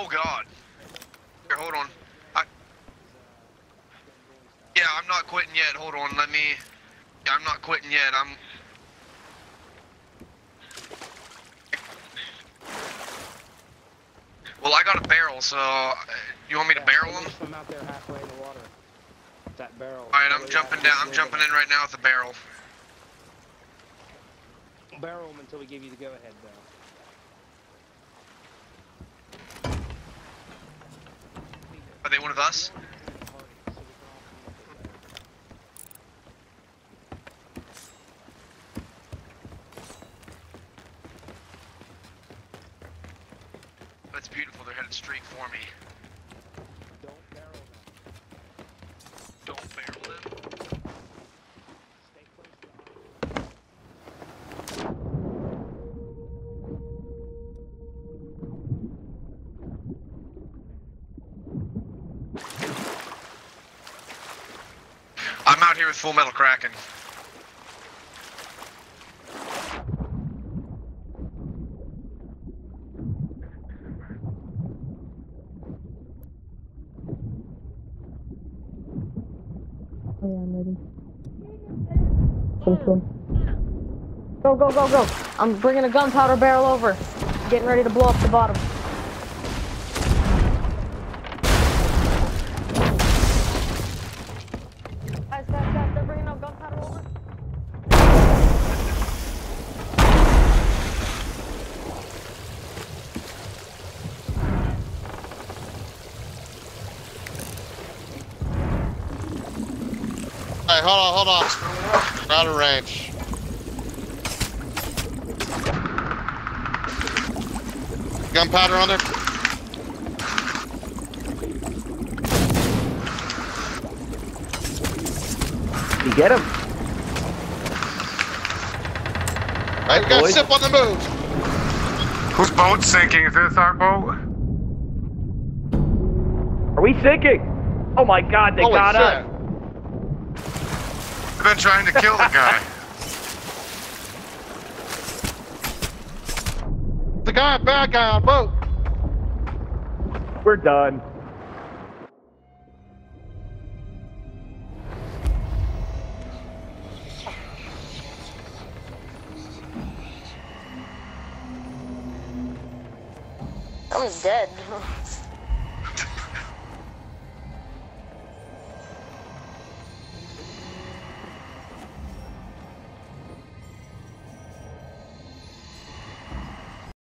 Oh God. Here, hold on. I... Yeah, I'm not quitting yet. Hold on. Let me. Yeah, I'm not quitting yet. I'm. Well, I got a barrel, so you want me to barrel him? Swim out there halfway in the water. That barrel. All right, I'm jumping down. I'm jumping in right now with the barrel. Barrel him until we give you the go ahead, though. Are they one of us? That's beautiful. They're headed straight for me. Don't barrel them. Don't barrel them. Stay close to the I'm out here with Full Metal Kraken. Oh yeah, I'm ready. Swim, swim. Go, go, go, go. I'm bringing a gunpowder barrel over. Getting ready to blow up the bottom. Hey, hold on, hold on. We're out of range. Gunpowder on there? You get him? Hey, we got boys. SIP on the move. Whose boat's sinking? Is this our boat? Are we sinking? Oh my god, they Holy got shit. us. I've been trying to kill the guy. The guy, bad guy on boat. We're done. I'm dead.